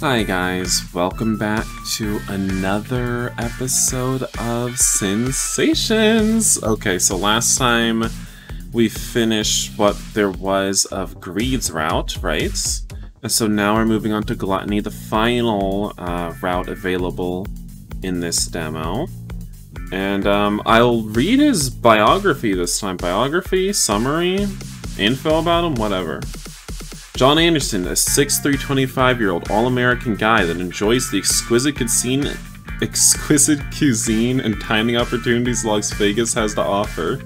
Hi, guys. Welcome back to another episode of Sinsations. Okay, so last time we finished what there was of Greed's route, right? And so now we're moving on to Gluttony, the final uh, route available in this demo. And um, I'll read his biography this time. Biography, summary, info about him, whatever. John Anderson, a 6'3", 25-year-old all-American guy that enjoys the exquisite cuisine, exquisite cuisine and tiny opportunities Las Vegas has to offer.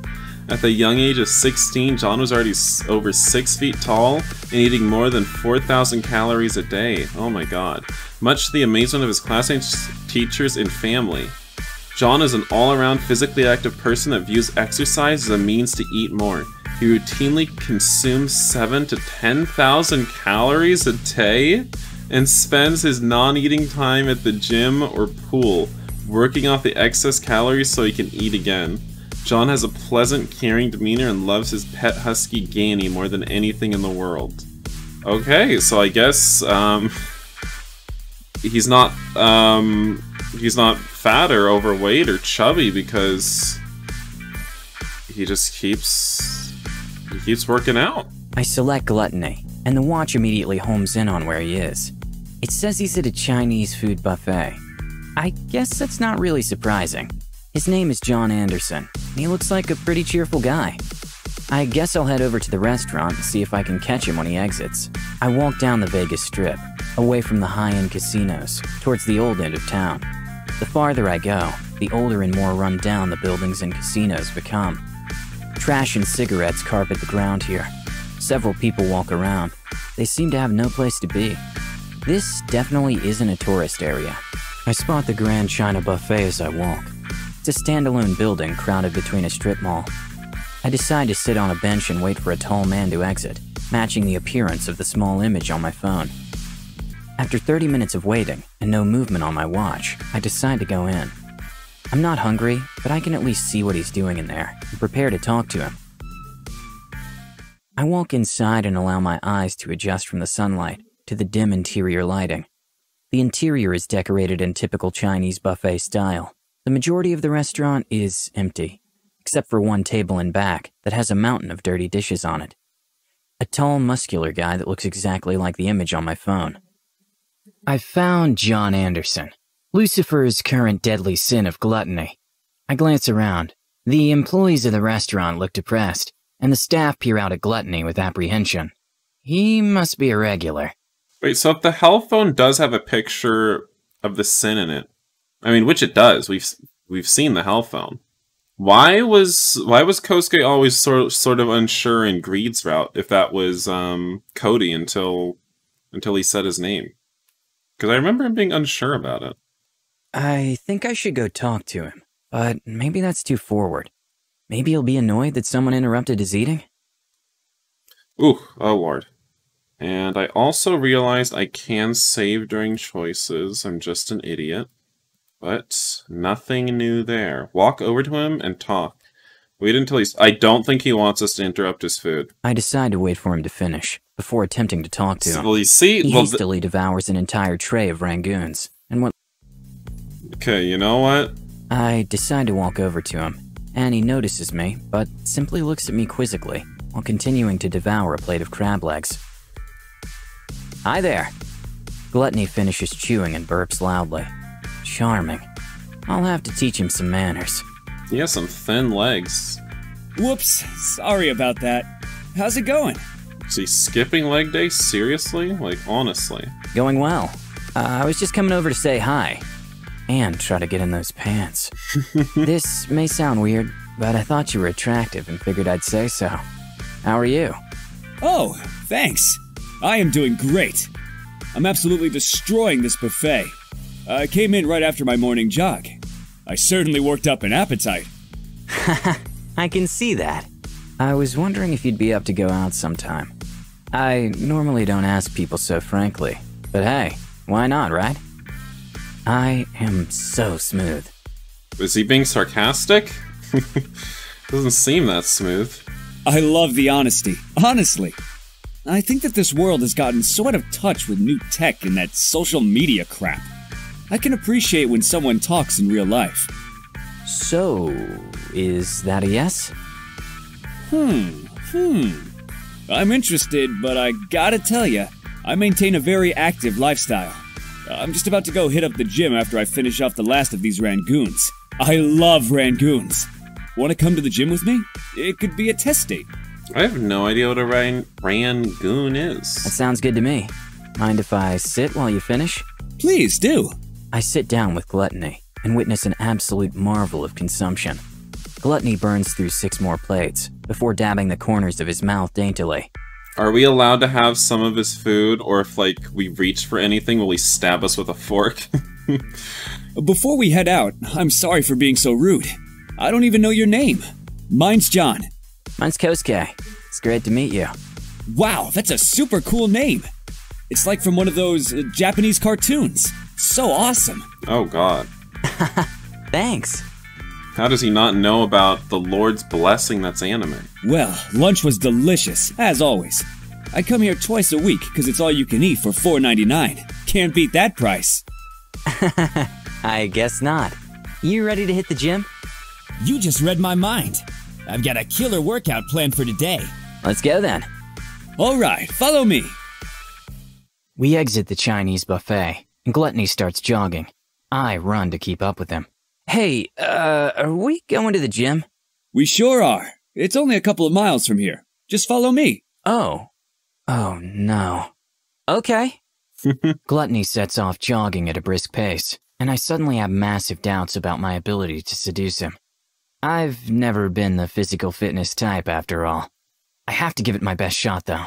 At the young age of 16, John was already over 6 feet tall and eating more than 4,000 calories a day. Oh my god. Much to the amazement of his classmates, teachers, and family. John is an all-around physically active person that views exercise as a means to eat more. He routinely consumes 7 to 10,000 calories a day and spends his non-eating time at the gym or pool, working off the excess calories so he can eat again. John has a pleasant, caring demeanor and loves his pet husky Ganny more than anything in the world. Okay, so I guess um, he's not um, he's not fat or overweight or chubby because he just keeps he keeps working out. I select Gluttony, and the watch immediately homes in on where he is. It says he's at a Chinese food buffet. I guess that's not really surprising. His name is John Anderson, and he looks like a pretty cheerful guy. I guess I'll head over to the restaurant and see if I can catch him when he exits. I walk down the Vegas Strip, away from the high end casinos, towards the old end of town. The farther I go, the older and more run down the buildings and casinos become. Trash and cigarettes carpet the ground here. Several people walk around. They seem to have no place to be. This definitely isn't a tourist area. I spot the Grand China Buffet as I walk. It's a standalone building crowded between a strip mall. I decide to sit on a bench and wait for a tall man to exit, matching the appearance of the small image on my phone. After 30 minutes of waiting and no movement on my watch, I decide to go in. I'm not hungry, but I can at least see what he's doing in there and prepare to talk to him. I walk inside and allow my eyes to adjust from the sunlight to the dim interior lighting. The interior is decorated in typical Chinese buffet style. The majority of the restaurant is empty, except for one table in back that has a mountain of dirty dishes on it. A tall, muscular guy that looks exactly like the image on my phone. I found John Anderson, Lucifer's current deadly sin of gluttony. I glance around. The employees of the restaurant look depressed, and the staff peer out at Gluttony with apprehension. He must be a regular. Wait, so if the hell phone does have a picture of the sin in it, I mean, which it does. We've we've seen the hell phone. Why was why was Kosuke always sort sort of unsure in Greed's route if that was um, Cody until until he said his name? Because I remember him being unsure about it. I think I should go talk to him, but maybe that's too forward. Maybe he'll be annoyed that someone interrupted his eating? Ooh, oh lord. And I also realized I can save during choices. I'm just an idiot. But nothing new there. Walk over to him and talk. Wait until he's... I don't think he wants us to interrupt his food. I decide to wait for him to finish, before attempting to talk to him. Well, you see... He well, hastily devours an entire tray of rangoons, and what Okay, you know what? I decide to walk over to him, and he notices me, but simply looks at me quizzically while continuing to devour a plate of crab legs. Hi there. Gluttony finishes chewing and burps loudly. Charming. I'll have to teach him some manners. He has some thin legs. Whoops, sorry about that. How's it going? Is he skipping leg day? Seriously? Like, honestly. Going well. Uh, I was just coming over to say hi. And try to get in those pants. this may sound weird, but I thought you were attractive and figured I'd say so. How are you? Oh, thanks. I am doing great. I'm absolutely destroying this buffet. I came in right after my morning jog. I certainly worked up an appetite. I can see that. I was wondering if you'd be up to go out sometime. I normally don't ask people so frankly, but hey, why not, right? I am so smooth. Is he being sarcastic? Doesn't seem that smooth. I love the honesty, honestly. I think that this world has gotten so out of touch with new tech and that social media crap. I can appreciate when someone talks in real life. So, is that a yes? Hmm, hmm. I'm interested, but I gotta tell you, I maintain a very active lifestyle. I'm just about to go hit up the gym after I finish off the last of these Rangoons. I love Rangoons. Want to come to the gym with me? It could be a test date. I have no idea what a ran- Rangoon is. That sounds good to me. Mind if I sit while you finish? Please do. I sit down with Gluttony and witness an absolute marvel of consumption. Gluttony burns through six more plates before dabbing the corners of his mouth daintily. Are we allowed to have some of his food, or if like we reach for anything, will he stab us with a fork? Before we head out, I'm sorry for being so rude. I don't even know your name. Mine's John. Mine's Kosuke. It's great to meet you. Wow, that's a super cool name. It's like from one of those uh, Japanese cartoons. So awesome. oh god. Thanks. How does he not know about the Lord's blessing that's anime? Well, lunch was delicious, as always. I come here twice a week because it's all you can eat for $4.99. Can't beat that price. I guess not. You ready to hit the gym? You just read my mind. I've got a killer workout planned for today. Let's go then. All right, follow me. We exit the Chinese buffet, and Gluttony starts jogging. I run to keep up with him. Hey, uh, are we going to the gym? We sure are. It's only a couple of miles from here. Just follow me. Oh. Oh no. Okay. Gluttony sets off jogging at a brisk pace, and I suddenly have massive doubts about my ability to seduce him. I've never been the physical fitness type, after all. I have to give it my best shot, though.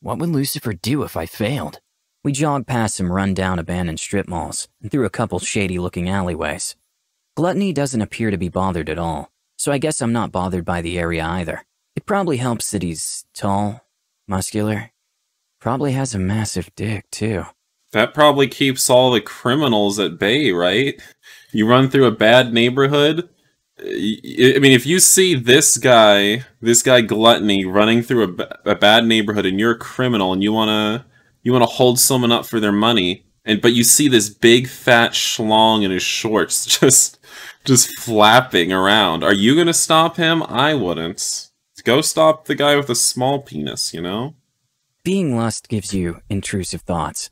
What would Lucifer do if I failed? We jog past some run-down abandoned strip malls and through a couple shady-looking alleyways. Gluttony doesn't appear to be bothered at all, so I guess I'm not bothered by the area either. It probably helps that he's tall, muscular, probably has a massive dick, too. That probably keeps all the criminals at bay, right? You run through a bad neighborhood. I mean, if you see this guy, this guy gluttony running through a, bad neighborhood, and you're a criminal, and you wanna you wanna hold someone up for their money, and but you see this big fat schlong in his shorts just just flapping around, are you gonna stop him? I wouldn't. Go stop the guy with a small penis, you know. Being lust gives you intrusive thoughts.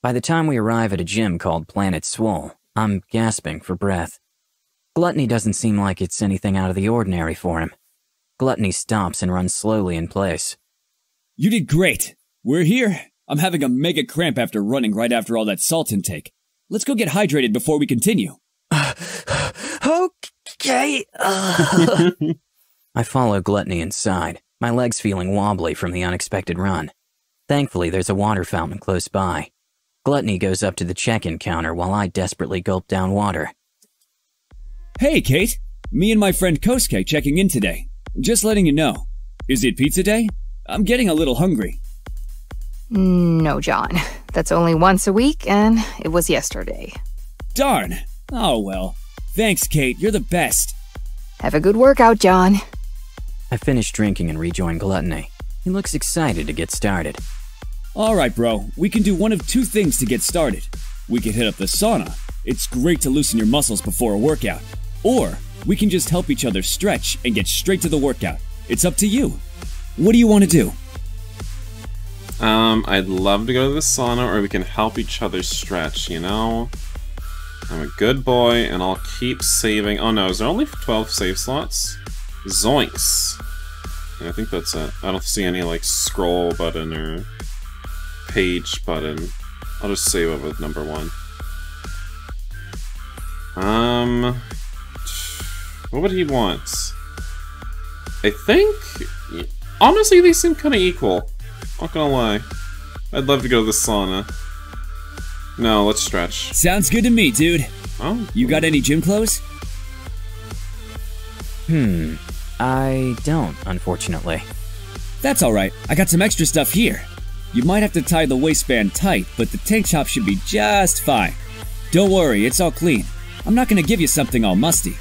By the time we arrive at a gym called Planet Swole, I'm gasping for breath. Gluttony doesn't seem like it's anything out of the ordinary for him. Gluttony stops and runs slowly in place. You did great. We're here. I'm having a mega cramp after running right after all that salt intake. Let's go get hydrated before we continue. Okay. Uh. I follow Gluttony inside, my legs feeling wobbly from the unexpected run. Thankfully, there's a water fountain close by. Gluttony goes up to the check in counter while I desperately gulp down water. Hey, Kate. Me and my friend Kosuke checking in today. Just letting you know. Is it pizza day? I'm getting a little hungry. No, John. That's only once a week, and it was yesterday. Darn. Oh well. Thanks, Kate. You're the best. Have a good workout, John. I finish drinking and rejoin Gluttony. He looks excited to get started. Alright, bro. We can do one of two things to get started. We can hit up the sauna. It's great to loosen your muscles before a workout. Or we can just help each other stretch and get straight to the workout. It's up to you. What do you want to do? Um, I'd love to go to the sauna, or we can help each other stretch, you know? I'm a good boy, and I'll keep saving. Oh no, is there only 12 save slots? Zoinks! I think that's it. I don't see any, like, scroll button or page button. I'll just save it with number one. Um... What would he want? I think... Honestly, they seem kind of equal. Not gonna lie. I'd love to go to the sauna. No, let's stretch. Sounds good to me, dude. Oh, You got any gym clothes? Hmm. I don't, unfortunately. That's alright. I got some extra stuff here. You might have to tie the waistband tight, but the tank top should be just fine. Don't worry, it's all clean. I'm not gonna give you something all musty.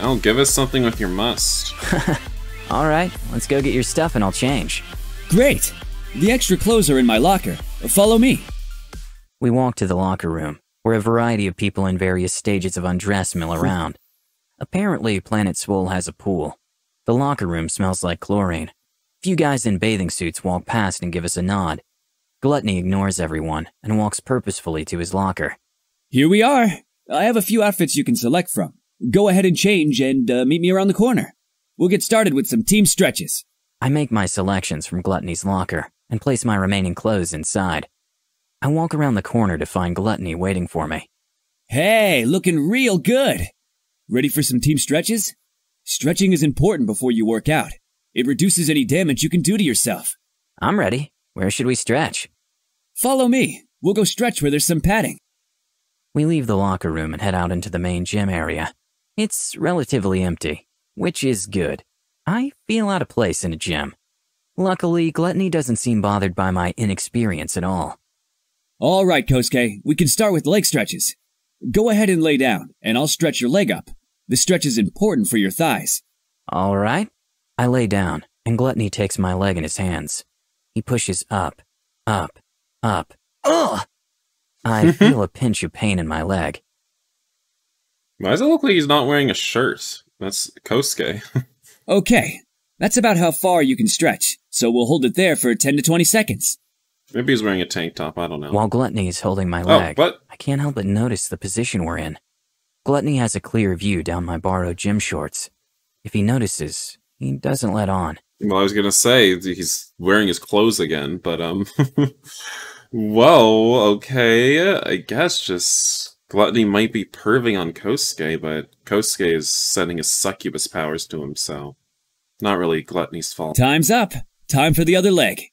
Oh, give us something with your must. Alright, let's go get your stuff and I'll change. Great! The extra clothes are in my locker. Follow me. We walk to the locker room, where a variety of people in various stages of undress mill around. Apparently, Planet Swole has a pool. The locker room smells like chlorine. Few guys in bathing suits walk past and give us a nod. Gluttony ignores everyone and walks purposefully to his locker. Here we are. I have a few outfits you can select from. Go ahead and change and uh, meet me around the corner. We'll get started with some team stretches. I make my selections from Gluttony's locker and place my remaining clothes inside. I walk around the corner to find Gluttony waiting for me. Hey, looking real good. Ready for some team stretches? Stretching is important before you work out. It reduces any damage you can do to yourself. I'm ready. Where should we stretch? Follow me. We'll go stretch where there's some padding. We leave the locker room and head out into the main gym area. It's relatively empty, which is good. I feel out of place in a gym. Luckily, Gluttony doesn't seem bothered by my inexperience at all. All right, Kosuke, we can start with leg stretches. Go ahead and lay down, and I'll stretch your leg up. The stretch is important for your thighs. All right. I lay down, and Gluttony takes my leg in his hands. He pushes up, up, up. Ugh! I feel a pinch of pain in my leg. Why does it look like he's not wearing a shirt? That's Kosuke. Okay, that's about how far you can stretch, so we'll hold it there for 10 to 20 seconds. Maybe he's wearing a tank top. I don't know. While Gluttony is holding my oh, leg, but I can't help but notice the position we're in. Gluttony has a clear view down my borrowed gym shorts. If he notices, he doesn't let on. well, I was gonna say he's wearing his clothes again, but um, well, okay, I guess just Gluttony might be perving on Kosuke, but Kosuke is sending his succubus powers to him, so not really Gluttony's fault. Time's up. Time for the other leg.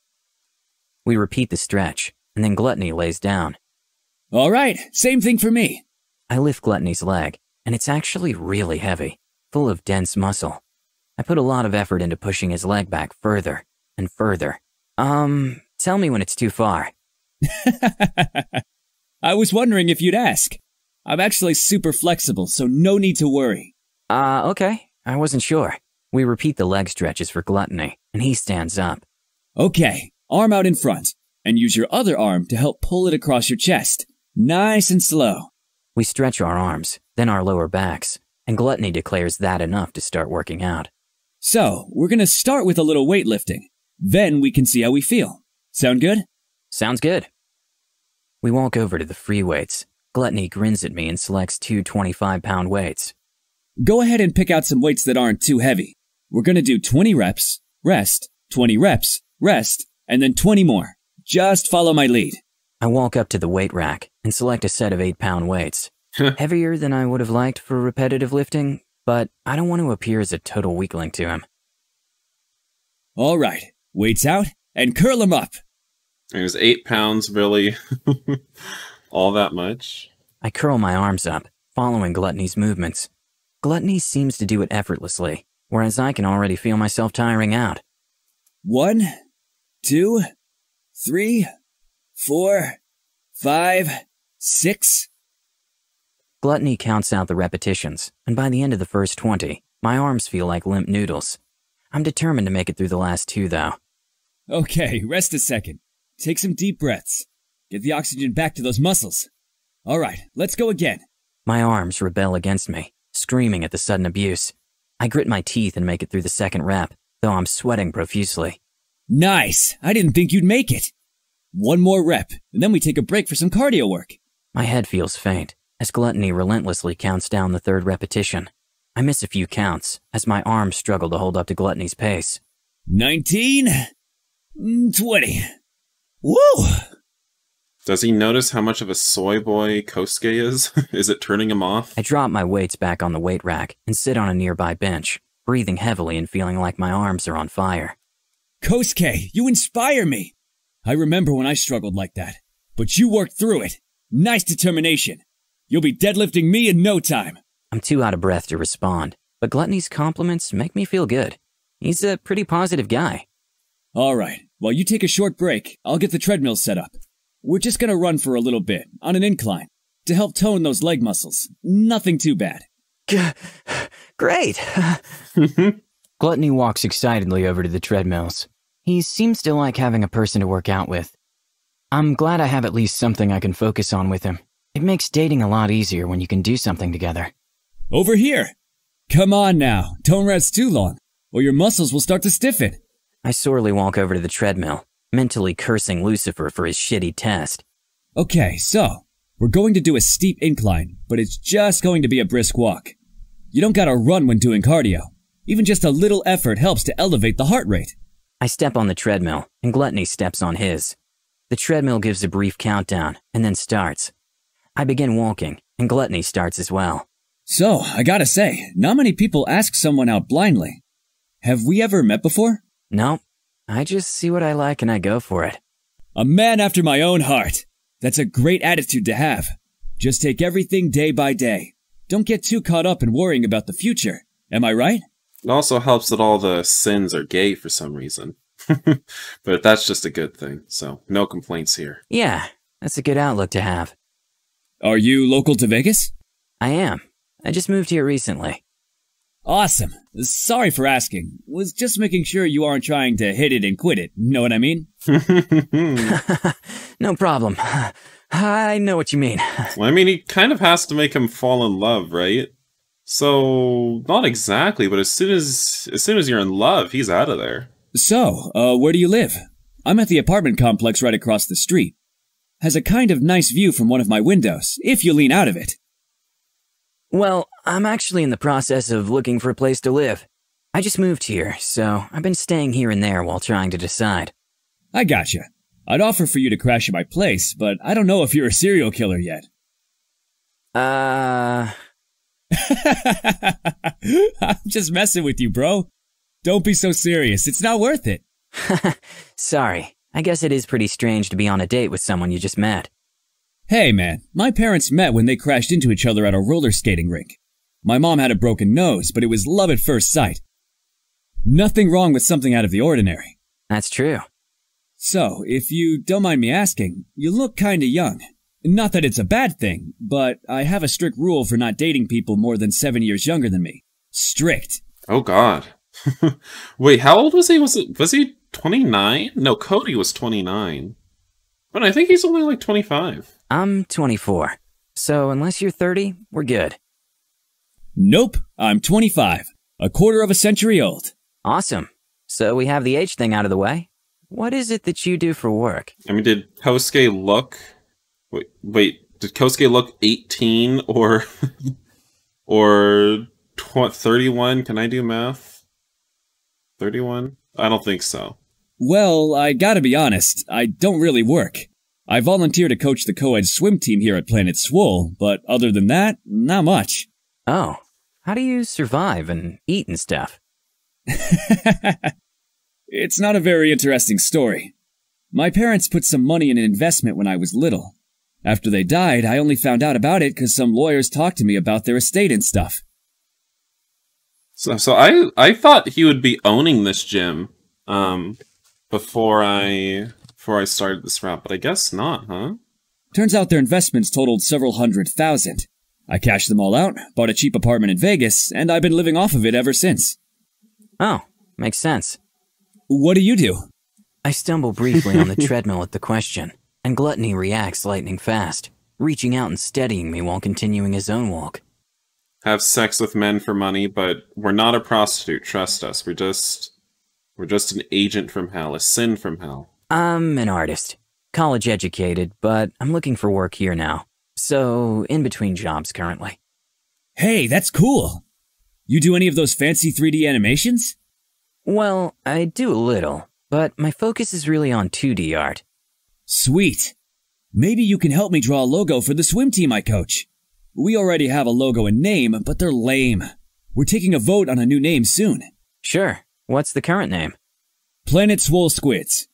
We repeat the stretch, and then Gluttony lays down. All right, same thing for me. I lift Gluttony's leg, and it's actually really heavy, full of dense muscle. I put a lot of effort into pushing his leg back further and further. Um, tell me when it's too far. I was wondering if you'd ask. I'm actually super flexible, so no need to worry. Uh, okay. I wasn't sure. We repeat the leg stretches for Gluttony, and he stands up. Okay, arm out in front, and use your other arm to help pull it across your chest. Nice and slow. We stretch our arms, then our lower backs, and Gluttony declares that enough to start working out. So, we're gonna start with a little weightlifting. Then we can see how we feel. Sound good? Sounds good. We walk over to the free weights. Gluttony grins at me and selects two 25 pound weights. Go ahead and pick out some weights that aren't too heavy. We're gonna do 20 reps, rest, 20 reps, rest, and then 20 more. Just follow my lead. I walk up to the weight rack and select a set of 8 pound weights. Heavier than I would have liked for repetitive lifting, but I don't want to appear as a total weakling to him. All right, weights out and curl 'em up. And is eight pounds really all that much? I curl my arms up, following Gluttony's movements. Gluttony seems to do it effortlessly, whereas I can already feel myself tiring out. One, two, three, four, five, six. Gluttony counts out the repetitions, and by the end of the first 20, my arms feel like limp noodles. I'm determined to make it through the last two, though. Okay, rest a second. Take some deep breaths. Get the oxygen back to those muscles. All right, let's go again. My arms rebel against me, screaming at the sudden abuse. I grit my teeth and make it through the second rep, though I'm sweating profusely. Nice. I didn't think you'd make it. One more rep, and then we take a break for some cardio work. My head feels faint as Gluttony relentlessly counts down the third repetition. I miss a few counts as my arms struggle to hold up to Gluttony's pace. 19, mm, 20. Woo! Does he notice how much of a soy boy Kosuke is? is it turning him off? I drop my weights back on the weight rack and sit on a nearby bench, breathing heavily and feeling like my arms are on fire. Kosuke, you inspire me. I remember when I struggled like that, but you worked through it. Nice determination. You'll be deadlifting me in no time. I'm too out of breath to respond, but Gluttony's compliments make me feel good. He's a pretty positive guy. All right, while you take a short break, I'll get the treadmill set up. We're just gonna run for a little bit, on an incline, to help tone those leg muscles. Nothing too bad. Great! Gluttony walks excitedly over to the treadmills. He seems to like having a person to work out with. I'm glad I have at least something I can focus on with him. It makes dating a lot easier when you can do something together. Over here! Come on now, don't rest too long, or your muscles will start to stiffen. I sorely walk over to the treadmill, mentally cursing Lucifer for his shitty test. Okay, so, we're going to do a steep incline, but it's just going to be a brisk walk. You don't gotta run when doing cardio. Even just a little effort helps to elevate the heart rate. I step on the treadmill, and Gluttony steps on his. The treadmill gives a brief countdown, and then starts. I begin walking, and Gluttony starts as well. So, I gotta say, not many people ask someone out blindly. Have we ever met before? No, I just see what I like and I go for it. A man after my own heart. That's a great attitude to have. Just take everything day by day. Don't get too caught up in worrying about the future. Am I right? It also helps that all the sins are gay for some reason. but that's just a good thing, so no complaints here. Yeah, that's a good outlook to have. Are you local to Vegas? I am. I just moved here recently. Awesome. Sorry for asking. Was just making sure you aren't trying to hit it and quit it. Know what I mean? no problem. I know what you mean. well, I mean, he kind of has to make him fall in love, right? So, not exactly, but as soon as as soon as you're in love, he's out of there. So, uh, where do you live? I'm at the apartment complex right across the street. Has a kind of nice view from one of my windows, if you lean out of it. Well, I'm actually in the process of looking for a place to live. I just moved here, so I've been staying here and there while trying to decide. I gotcha. I'd offer for you to crash at my place, but I don't know if you're a serial killer yet. Uh. I'm just messing with you, bro. Don't be so serious. It's not worth it. Sorry. I guess it is pretty strange to be on a date with someone you just met. Hey, man. My parents met when they crashed into each other at a roller skating rink. My mom had a broken nose, but it was love at first sight. Nothing wrong with something out of the ordinary. That's true. So, if you don't mind me asking, you look kinda young. Not that it's a bad thing, but I have a strict rule for not dating people more than seven years younger than me. Strict. Oh god. Wait, how old was he? Was it was he twenty nine? No, Cody was twenty nine. But I think he's only like twenty five. I'm twenty four. So unless you're thirty, we're good. Nope, I'm twenty five. A quarter of a century old. Awesome. So we have the age thing out of the way. What is it that you do for work? I mean, did Kosuke look? Wait, wait. Did Kosuke look eighteen or or tw- thirty-one? Can I do math? Thirty-one? I don't think so. Well, I gotta be honest. I don't really work. I volunteer to coach the co-ed swim team here at Planet Swole, but other than that, not much. Oh, how do you survive and eat and stuff? it's not a very interesting story. My parents put some money in an investment when I was little. After they died, I only found out about it because some lawyers talked to me about their estate and stuff. So, so I I thought he would be owning this gym, um, before I before I started this route, but I guess not, huh? Turns out their investments totaled several hundred thousand. I cashed them all out, bought a cheap apartment in Vegas, and I've been living off of it ever since. Oh, makes sense. What do you do? I stumble briefly on the treadmill at the question, and Gluttony reacts lightning fast, reaching out and steadying me while continuing his own walk. Have sex with men for money, but we're not a prostitute, trust us. We're just we're just an agent from hell, a sin from hell. I'm an artist, college educated, but I'm looking for work here now. So, in between jobs currently. Hey, that's cool. You do any of those fancy 3D animations? Well, I do a little, but my focus is really on 2D art. Sweet. Maybe you can help me draw a logo for the swim team I coach. We already have a logo and name, but they're lame. We're taking a vote on a new name soon. Sure. What's the current name? Planet Swole Squids.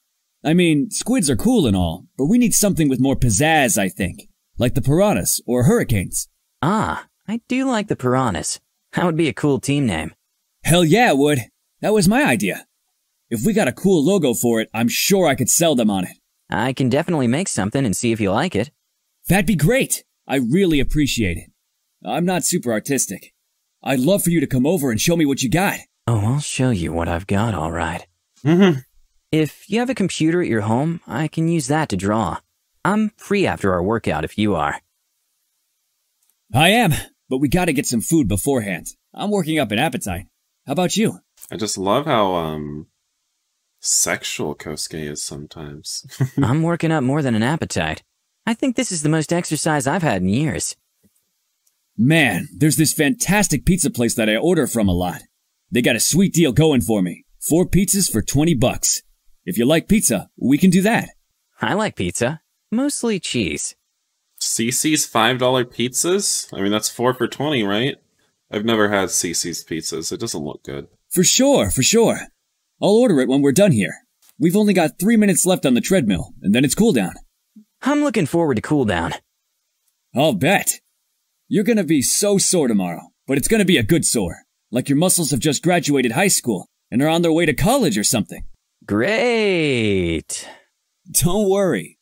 I mean, squids are cool and all, but we need something with more pizzazz, I think. Like the piranhas or hurricanes. Ah, I do like the piranhas. That would be a cool team name. Hell yeah, it would. That was my idea. If we got a cool logo for it, I'm sure I could sell them on it. I can definitely make something and see if you like it. That'd be great. I really appreciate it. I'm not super artistic. I'd love for you to come over and show me what you got. Oh, I'll show you what I've got, all right. Mm-hmm. If you have a computer at your home, I can use that to draw. I'm free after our workout if you are. I am, but we gotta get some food beforehand. I'm working up an appetite. How about you? I just love how um sexual Kosuke is sometimes. I'm working up more than an appetite. I think this is the most exercise I've had in years. Man, there's this fantastic pizza place that I order from a lot. They got a sweet deal going for me. Four pizzas for 20 bucks. If you like pizza, we can do that. I like pizza. Mostly cheese. CC's five dollar pizzas? I mean that's four for twenty, right? I've never had CC's pizzas. It doesn't look good. For sure, for sure. I'll order it when we're done here. We've only got three minutes left on the treadmill, and then it's cooldown. I'm looking forward to cooldown. I'll bet. You're gonna be so sore tomorrow, but it's gonna be a good sore. Like your muscles have just graduated high school and are on their way to college or something. Great. Don't worry.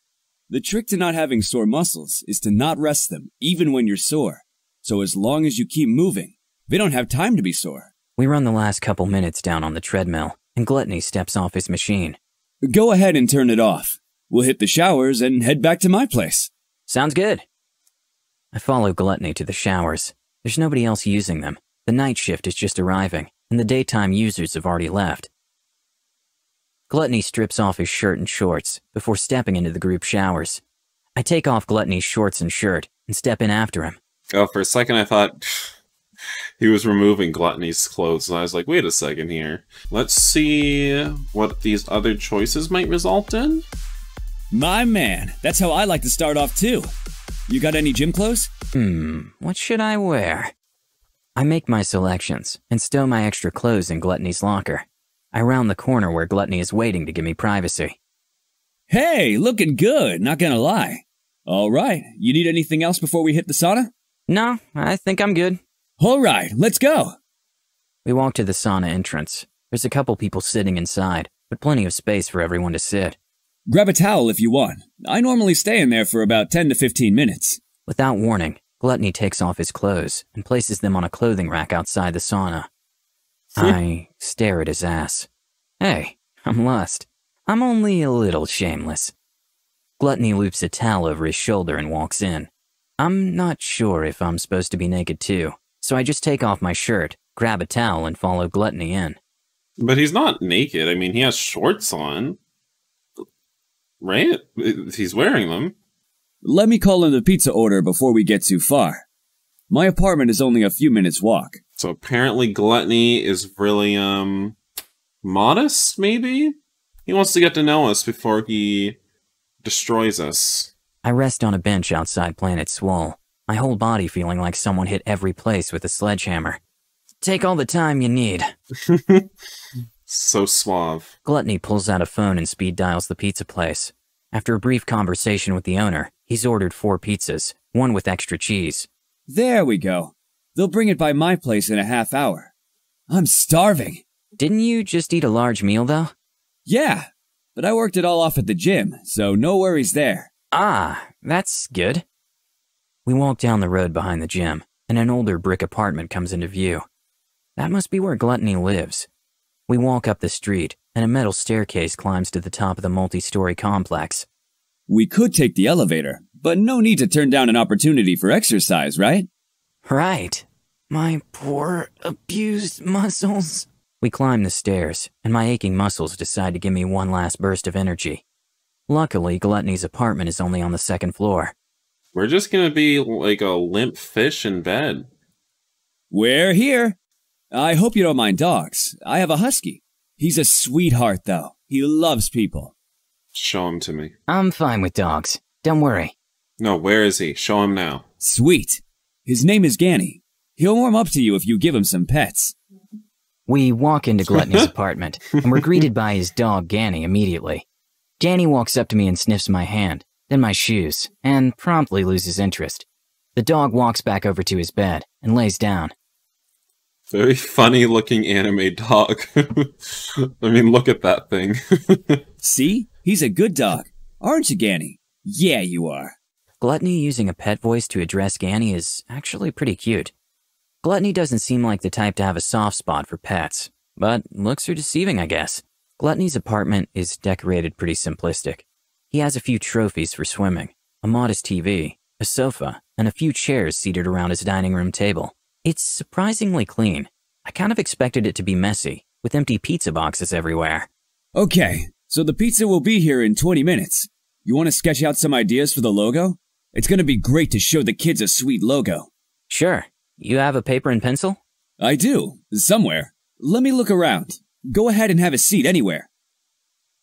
The trick to not having sore muscles is to not rest them, even when you're sore. So as long as you keep moving, they don't have time to be sore. We run the last couple minutes down on the treadmill, and Gluttony steps off his machine. Go ahead and turn it off. We'll hit the showers and head back to my place. Sounds good. I follow Gluttony to the showers. There's nobody else using them. The night shift is just arriving, and the daytime users have already left. Gluttony strips off his shirt and shorts before stepping into the group showers. I take off Gluttony's shorts and shirt and step in after him. Oh, for a second I thought he was removing Gluttony's clothes, and I was like, wait a second here. Let's see what these other choices might result in. My man, that's how I like to start off too. You got any gym clothes? Hmm, what should I wear? I make my selections and stow my extra clothes in Gluttony's locker. I round the corner where Gluttony is waiting to give me privacy. Hey, looking good, not gonna lie. All right, you need anything else before we hit the sauna? No, I think I'm good. All right, let's go. We walk to the sauna entrance. There's a couple people sitting inside, but plenty of space for everyone to sit. Grab a towel if you want. I normally stay in there for about 10 to 15 minutes. Without warning, Gluttony takes off his clothes and places them on a clothing rack outside the sauna. I stare at his ass. Hey, I'm lust. I'm only a little shameless. Gluttony loops a towel over his shoulder and walks in. I'm not sure if I'm supposed to be naked too, so I just take off my shirt, grab a towel, and follow Gluttony in. But he's not naked. I mean, he has shorts on. Right? He's wearing them. Let me call in the pizza order before we get too far. My apartment is only a few minutes walk. So apparently Gluttony is really, um, modest, maybe? He wants to get to know us before he destroys us. I rest on a bench outside Planet Swole, my whole body feeling like someone hit every place with a sledgehammer. Take all the time you need. So suave. Gluttony pulls out a phone and speed dials the pizza place. After a brief conversation with the owner, he's ordered four pizzas, one with extra cheese. There we go. They'll bring it by my place in a half hour. I'm starving. Didn't you just eat a large meal, though? Yeah, but I worked it all off at the gym, so no worries there. Ah, that's good. We walk down the road behind the gym, and an older brick apartment comes into view. That must be where Gluttony lives. We walk up the street, and a metal staircase climbs to the top of the multi story complex. We could take the elevator, but no need to turn down an opportunity for exercise, right? Right. My poor, abused muscles. We climb the stairs, and my aching muscles decide to give me one last burst of energy. Luckily, Gluttony's apartment is only on the second floor. We're just gonna be like a limp fish in bed. We're here. I hope you don't mind dogs. I have a husky. He's a sweetheart, though. He loves people. Show him to me. I'm fine with dogs. Don't worry. No, where is he? Show him now. Sweet. His name is Ganny. He'll warm up to you if you give him some pets. We walk into Gluttony's apartment, and we're greeted by his dog, Ganny, immediately. Ganny walks up to me and sniffs my hand, then my shoes, and promptly loses interest. The dog walks back over to his bed and lays down. Very funny looking anime dog. I mean, look at that thing. See? He's a good dog. Aren't you, Ganny? Yeah, you are. Gluttony using a pet voice to address Ganny is actually pretty cute. Gluttony doesn't seem like the type to have a soft spot for pets, but looks are deceiving, I guess. Gluttony's apartment is decorated pretty simplistic. He has a few trophies for swimming, a modest TV, a sofa, and a few chairs seated around his dining room table. It's surprisingly clean. I kind of expected it to be messy, with empty pizza boxes everywhere. Okay, so the pizza will be here in 20 minutes. You want to sketch out some ideas for the logo? It's gonna be great to show the kids a sweet logo. Sure. You have a paper and pencil? I do, somewhere. Let me look around. Go ahead and have a seat anywhere.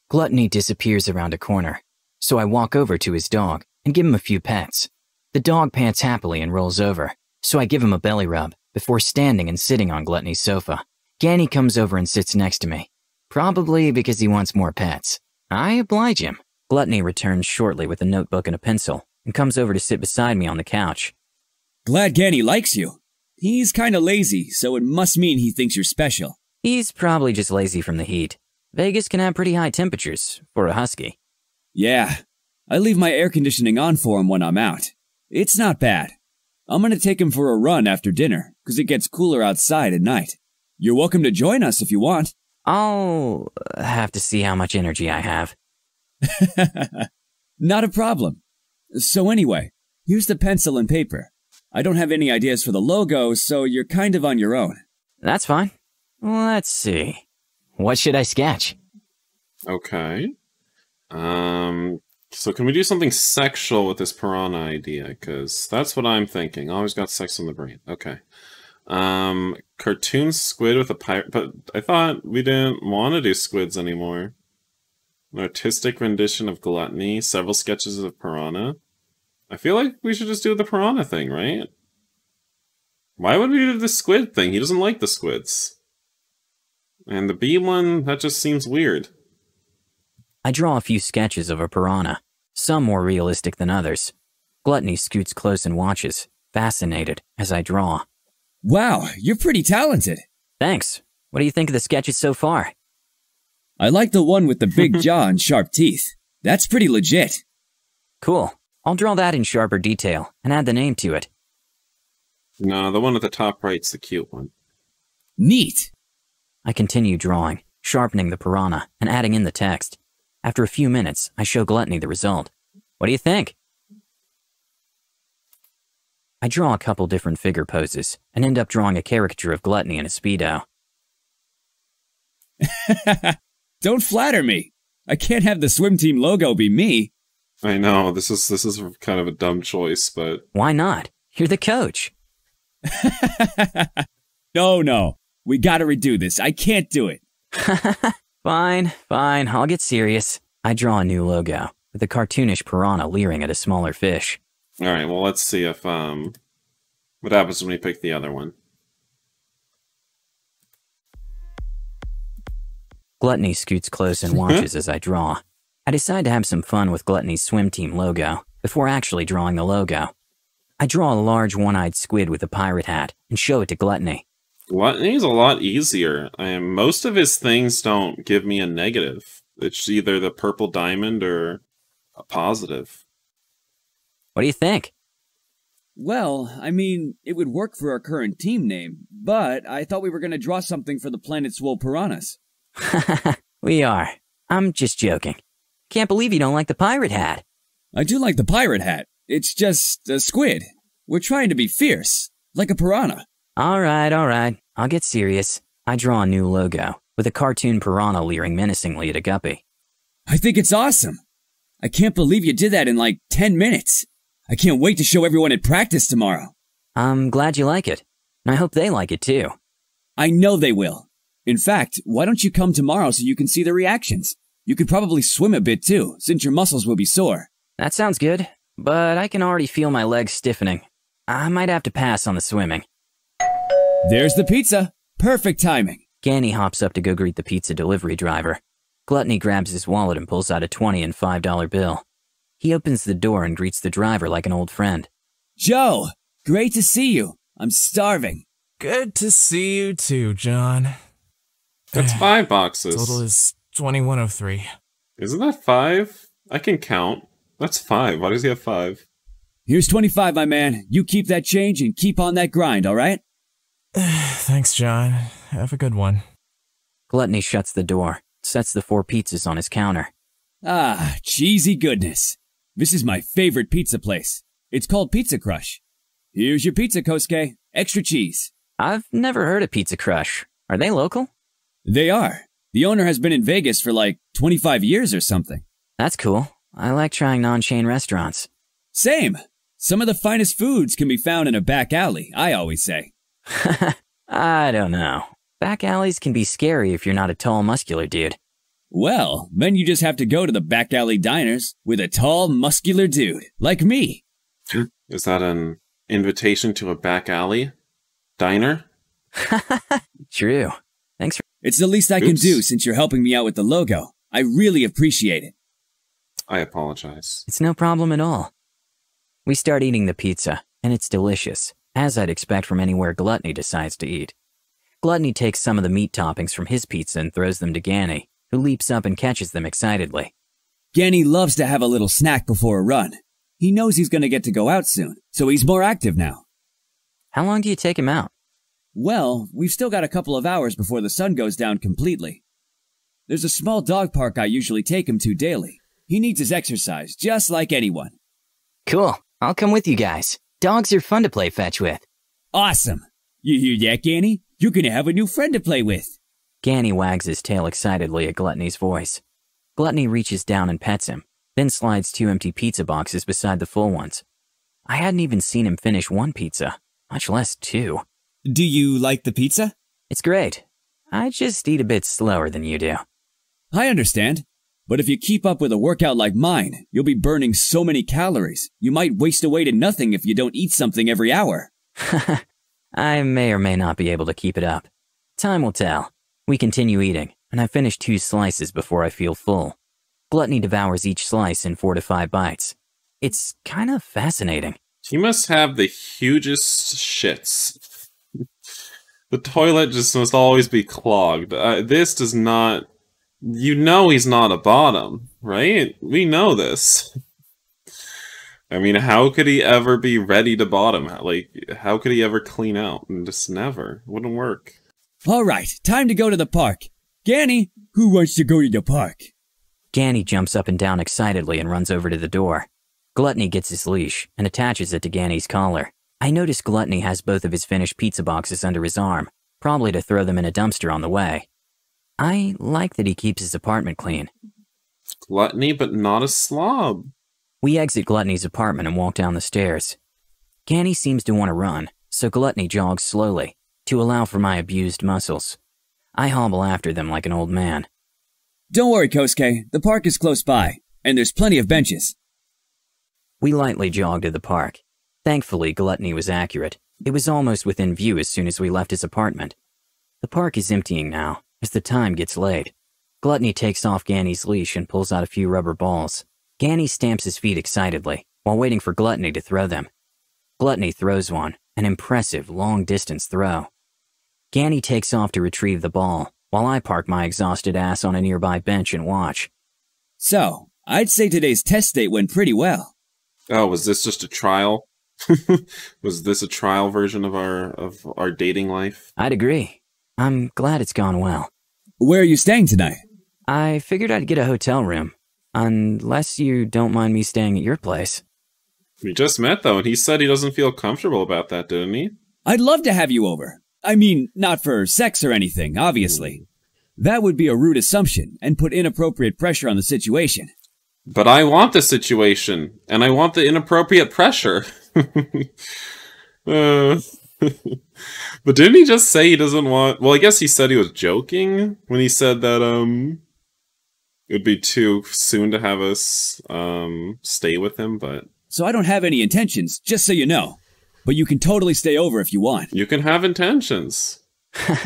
Gluttony disappears around a corner, so I walk over to his dog and give him a few pets. The dog pants happily and rolls over, so I give him a belly rub before standing and sitting on Gluttony's sofa. Ganny comes over and sits next to me, probably because he wants more pets. I oblige him. Gluttony returns shortly with a notebook and a pencil and comes over to sit beside me on the couch. Glad Ganny likes you. He's kinda lazy, so it must mean he thinks you're special. He's probably just lazy from the heat. Vegas can have pretty high temperatures for a husky. Yeah, I leave my air conditioning on for him when I'm out. It's not bad. I'm gonna take him for a run after dinner, because it gets cooler outside at night. You're welcome to join us if you want. I'll uh, have to see how much energy I have. Not a problem. So anyway, here's the pencil and paper. I don't have any ideas for the logo, so you're kind of on your own. That's fine. Let's see. What should I sketch? Okay. Um. So can we do something sexual with this piranha idea? Because that's what I'm thinking. Always got sex on the brain. Okay. Um. Cartoon squid with a pirate. But I thought we didn't want to do squids anymore. An artistic rendition of gluttony. Several sketches of piranha. I feel like we should just do the piranha thing, right? Why would we do the squid thing? He doesn't like the squids. And the bee one, that just seems weird. I draw a few sketches of a piranha, some more realistic than others. Gluttony scoots close and watches, fascinated, as I draw. Wow, you're pretty talented. Thanks. What do you think of the sketches so far? I like the one with the big jaw and sharp teeth. That's pretty legit. Cool. I'll draw that in sharper detail and add the name to it. No, the one at the top right's the cute one. Neat. I continue drawing, sharpening the piranha and adding in the text. After a few minutes, I show Gluttony the result. What do you think? I draw a couple different figure poses and end up drawing a caricature of Gluttony in a Speedo. Don't flatter me. I can't have the swim team logo be me. I know this is this is kind of a dumb choice, but Why not? You're the coach. no, no. We gotta redo this. I can't do it. fine, fine, I'll get serious. I draw a new logo with a cartoonish piranha leering at a smaller fish. All right. Well, let's see if um, what happens when we pick the other one. Gluttony scoots close and watches as I draw. I decide to have some fun with Gluttony's swim team logo before actually drawing the logo. I draw a large one-eyed squid with a pirate hat and show it to Gluttony. Gluttony's a lot easier. and most of his things don't give me a negative. It's either the purple diamond or a positive. What do you think? Well, I mean, it would work for our current team name, but I thought we were gonna draw something for the planet Swole Piranhas. we are. I'm just joking. Can't believe you don't like the pirate hat. I do like the pirate hat. It's just a squid. We're trying to be fierce, like a piranha. Alright, alright. I'll get serious. I draw a new logo, with a cartoon piranha leering menacingly at a guppy. I think it's awesome. I can't believe you did that in like 10 minutes. I can't wait to show everyone at practice tomorrow. I'm glad you like it. I hope they like it too. I know they will. In fact, why don't you come tomorrow so you can see the reactions? You could probably swim a bit too, since your muscles will be sore. That sounds good, but I can already feel my legs stiffening. I might have to pass on the swimming. There's the pizza. Perfect timing. Ganny hops up to go greet the pizza delivery driver. Gluttony grabs his wallet and pulls out a 20 and $5 bill. He opens the door and greets the driver like an old friend. Joe, great to see you. I'm starving. Good to see you too, John. That's five boxes. Total is 2103. Isn't that five? I can count. That's five. Why does he have five? Here's 25, my man. You keep that change and keep on that grind, alright? Thanks, John. Have a good one. Gluttony shuts the door, sets the four pizzas on his counter. Ah, cheesy goodness. This is my favorite pizza place. It's called Pizza Crush. Here's your pizza, Kosuke. Extra cheese. I've never heard of Pizza Crush. Are they local? They are. The owner has been in Vegas for like 25 years or something. That's cool. I like trying non chain restaurants. Same. Some of the finest foods can be found in a back alley, I always say. I don't know. Back alleys can be scary if you're not a tall, muscular dude. Well, then you just have to go to the back alley diners with a tall, muscular dude like me. Is that an invitation to a back alley diner? True. Thanks for. It's the least I can do since you're helping me out with the logo. I really appreciate it. I apologize. It's no problem at all. We start eating the pizza, and it's delicious, as I'd expect from anywhere Gluttony decides to eat. Gluttony takes some of the meat toppings from his pizza and throws them to Ganny, who leaps up and catches them excitedly. Ganny loves to have a little snack before a run. He knows he's gonna get to go out soon, so he's more active now. How long do you take him out? Well, we've still got a couple of hours before the sun goes down completely. There's a small dog park I usually take him to daily. He needs his exercise, just like anyone. Cool. I'll come with you guys. Dogs are fun to play fetch with. Awesome! You hear that, Ganny? You're gonna have a new friend to play with. Ganny wags his tail excitedly at Gluttony's voice. Gluttony reaches down and pets him, then slides two empty pizza boxes beside the full ones. I hadn't even seen him finish one pizza, much less two. Do you like the pizza? It's great. I just eat a bit slower than you do. I understand. But if you keep up with a workout like mine, you'll be burning so many calories. You might waste away to nothing if you don't eat something every hour. I may or may not be able to keep it up. Time will tell. We continue eating, and I finish two slices before I feel full. Gluttony devours each slice in four to five bites. It's kind of fascinating. He must have the hugest shits. the toilet just must always be clogged. Uh, this does not. You know he's not a bottom, right? We know this. I mean, how could he ever be ready to bottom? Like, how could he ever clean out? Just never. Wouldn't work. All right, time to go to the park. Ganny, who wants to go to the park? Ganny jumps up and down excitedly and runs over to the door. Gluttony gets his leash and attaches it to Ganny's collar. I notice Gluttony has both of his finished pizza boxes under his arm, probably to throw them in a dumpster on the way. I like that he keeps his apartment clean. Gluttony, but not a slob. We exit Gluttony's apartment and walk down the stairs. Ganny seems to want to run, so Gluttony jogs slowly, to allow for my abused muscles. I hobble after them like an old man. Don't worry, Kosuke. The park is close by, and there's plenty of benches. We lightly jog to the park. Thankfully, Gluttony was accurate. It was almost within view as soon as we left his apartment. The park is emptying now, as the time gets late. Gluttony takes off Ganny's leash and pulls out a few rubber balls. Ganny stamps his feet excitedly, while waiting for Gluttony to throw them. Gluttony throws one, an impressive long distance throw. Ganny takes off to retrieve the ball, while I park my exhausted ass on a nearby bench and watch. So, I'd say today's test date went pretty well. Oh, was this just a trial? was this a trial version of our of our dating life? I'd agree. I'm glad it's gone well. Where are you staying tonight? I figured I'd get a hotel room. Unless you don't mind me staying at your place. We just met though, and he said he doesn't feel comfortable about that, didn't he? I'd love to have you over. I mean, not for sex or anything, obviously. That would be a rude assumption and put inappropriate pressure on the situation. But I want the situation, and I want the inappropriate pressure. Uh, but didn't he just say he doesn't want? Well, I guess he said he was joking when he said that um, it would be too soon to have us um stay with him. But So I don't have any intentions, just so you know. But you can totally stay over if you want. you can have intentions.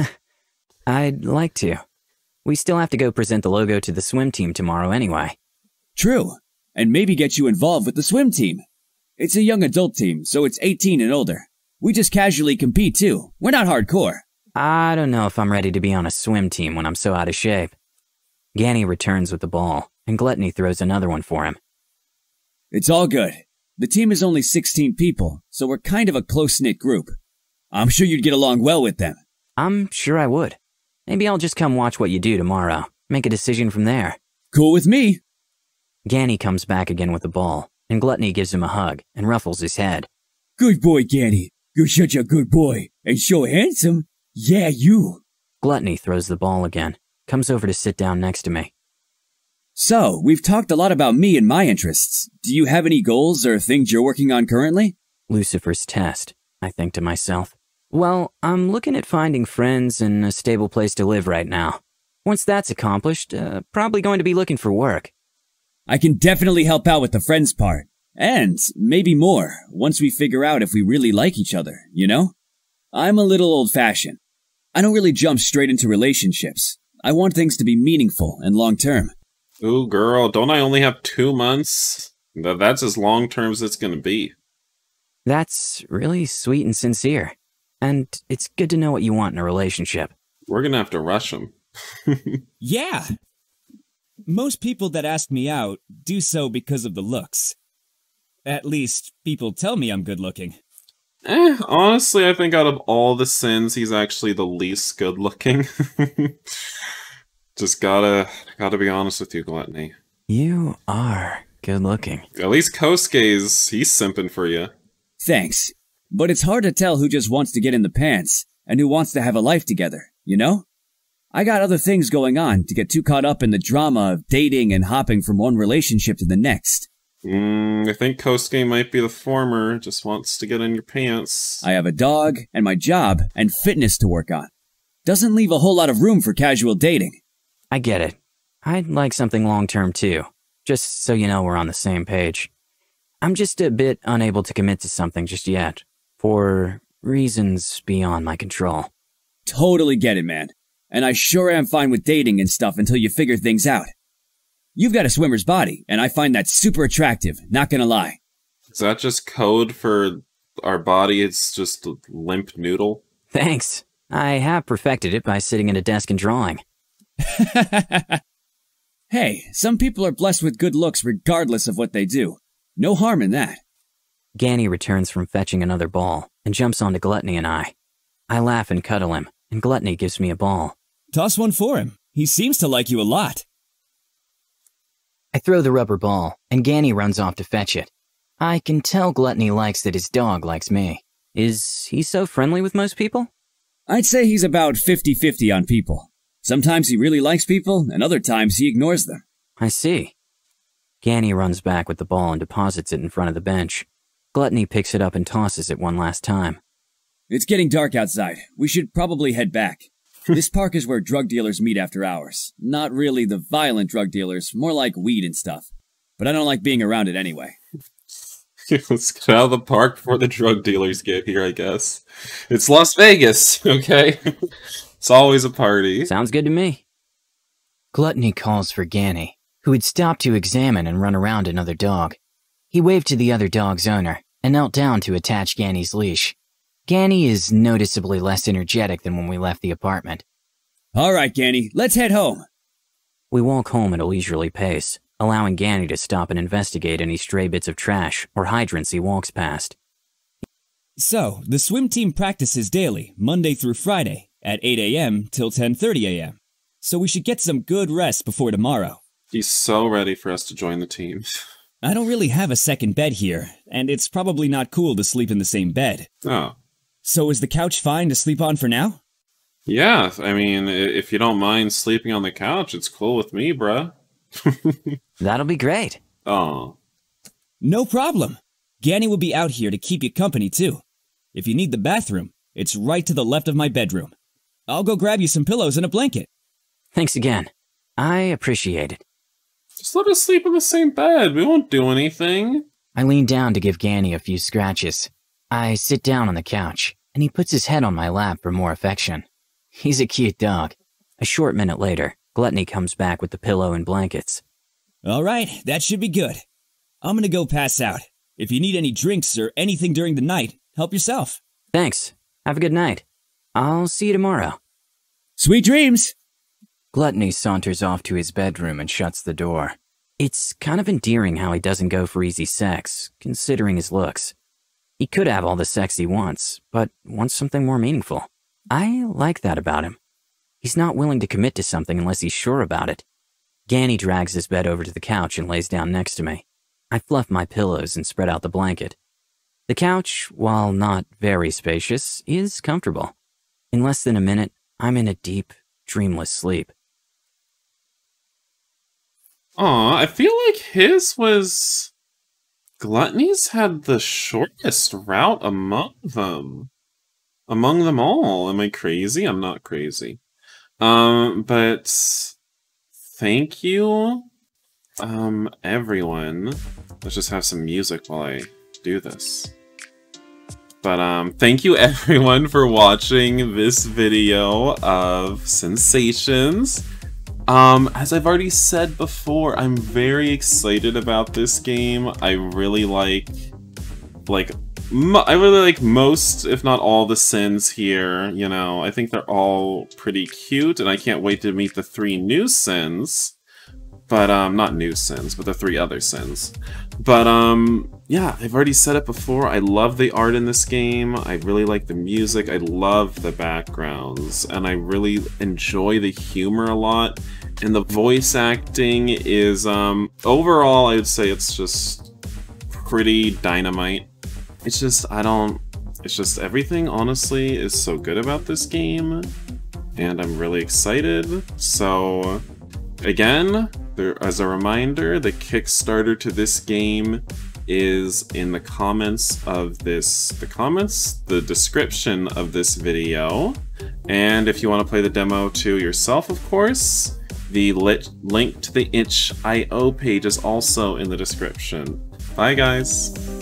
I'd like to. We still have to go present the logo to the swim team tomorrow anyway. True. And maybe get you involved with the swim team. It's a young adult team, so it's 18 and older. We just casually compete too. We're not hardcore. I don't know if I'm ready to be on a swim team when I'm so out of shape. Ganny returns with the ball, and Gluttony throws another one for him. It's all good. The team is only 16 people, so we're kind of a close knit group. I'm sure you'd get along well with them. I'm sure I would. Maybe I'll just come watch what you do tomorrow. Make a decision from there. Cool with me. Ganny comes back again with the ball, and Gluttony gives him a hug and ruffles his head. Good boy, Ganny. You're such a good boy. And so handsome. Yeah, you. Gluttony throws the ball again, comes over to sit down next to me. So, we've talked a lot about me and my interests. Do you have any goals or things you're working on currently? Lucifer's test, I think to myself. Well, I'm looking at finding friends and a stable place to live right now. Once that's accomplished, uh, probably going to be looking for work. I can definitely help out with the friends part. And maybe more, once we figure out if we really like each other, you know? I'm a little old fashioned. I don't really jump straight into relationships. I want things to be meaningful and long term. Ooh, girl, don't I only have two months? That's as long term as it's gonna be. That's really sweet and sincere. And it's good to know what you want in a relationship. We're gonna have to rush him. Yeah. Most people that ask me out do so because of the looks. At least, people tell me I'm good looking. Eh, honestly, I think out of all the sins, he's actually the least good looking. Just gotta gotta be honest with you, Gluttony. You are good looking. At least Kosuke's he's simping for you. Thanks. But it's hard to tell who just wants to get in the pants and who wants to have a life together, you know? I got other things going on to get too caught up in the drama of dating and hopping from one relationship to the next. Mm, I think Kosuke might be the former, just wants to get in your pants. I have a dog and my job and fitness to work on. Doesn't leave a whole lot of room for casual dating. I get it. I'd like something long term too, just so you know we're on the same page. I'm just a bit unable to commit to something just yet, for reasons beyond my control. Totally get it, man. And I sure am fine with dating and stuff until you figure things out. You've got a swimmer's body, and I find that super attractive, not gonna lie. Is that just code for our body? It's just a limp noodle. Thanks. I have perfected it by sitting at a desk and drawing. hey, some people are blessed with good looks regardless of what they do. No harm in that. Ganny returns from fetching another ball and jumps onto Gluttony and I. I laugh and cuddle him, and Gluttony gives me a ball. Toss one for him. He seems to like you a lot. I throw the rubber ball, and Ganny runs off to fetch it. I can tell Gluttony likes that his dog likes me. Is he so friendly with most people? I'd say he's about 50 50 on people. Sometimes he really likes people, and other times he ignores them. I see. Ganny runs back with the ball and deposits it in front of the bench. Gluttony picks it up and tosses it one last time. It's getting dark outside. We should probably head back. this park is where drug dealers meet after hours. Not really the violent drug dealers, more like weed and stuff. But I don't like being around it anyway. Let's get out of the park before the drug dealers get here, I guess. It's Las Vegas, okay? It's always a party. Sounds good to me. Gluttony calls for Ganny, who had stopped to examine and run around another dog. He waved to the other dog's owner and knelt down to attach Ganny's leash. Ganny is noticeably less energetic than when we left the apartment. All right, Ganny, let's head home. We walk home at a leisurely pace, allowing Ganny to stop and investigate any stray bits of trash or hydrants he walks past. So, the swim team practices daily, Monday through Friday, at 8 a.m. till 10:30 a.m. So we should get some good rest before tomorrow. He's so ready for us to join the team. I don't really have a second bed here, and it's probably not cool to sleep in the same bed. Oh. So is the couch fine to sleep on for now? Yeah, I mean, if you don't mind sleeping on the couch, it's cool with me, bruh. That'll be great. Oh. No problem. Ganny will be out here to keep you company too. If you need the bathroom, it's right to the left of my bedroom. I'll go grab you some pillows and a blanket. Thanks again. I appreciate it. Just let us sleep in the same bed. We won't do anything. I lean down to give Ganny a few scratches. I sit down on the couch, and he puts his head on my lap for more affection. He's a cute dog. A short minute later, Gluttony comes back with the pillow and blankets. All right, that should be good. I'm gonna go pass out. If you need any drinks or anything during the night, help yourself. Thanks. Have a good night. I'll see you tomorrow. Sweet dreams! Gluttony saunters off to his bedroom and shuts the door. It's kind of endearing how he doesn't go for easy sex, considering his looks. He could have all the sex he wants, but wants something more meaningful. I like that about him. He's not willing to commit to something unless he's sure about it. Ganny drags his bed over to the couch and lays down next to me. I fluff my pillows and spread out the blanket. The couch, while not very spacious, is comfortable. In less than a minute, I'm in a deep, dreamless sleep. Aw, I feel like his was. Gluttony's had the shortest route among them. Among them all. Am I crazy? I'm not crazy. Um, but thank you, um, everyone. Let's just have some music while I do this. But um, thank you everyone for watching this video of Sinsations. Um, as I've already said before, I'm very excited about this game. I really like, like, I really like most, if not all, the Sins here. You know, I think they're all pretty cute, and I can't wait to meet the three new Sins. But, um, not new Sins, but the three other Sins. But, um, yeah, I've already said it before. I love the art in this game. I really like the music. I love the backgrounds. And I really enjoy the humor a lot. And the voice acting is, um, overall, I would say it's just pretty dynamite. It's just, I don't, it's just everything, honestly, is so good about this game. And I'm really excited. So, again, there, as a reminder, the Kickstarter to this game is in the comments of this, the comments, the description of this video. And if you want to play the demo to yourself, of course, the link to the itch.io page is also in the description. Bye, guys.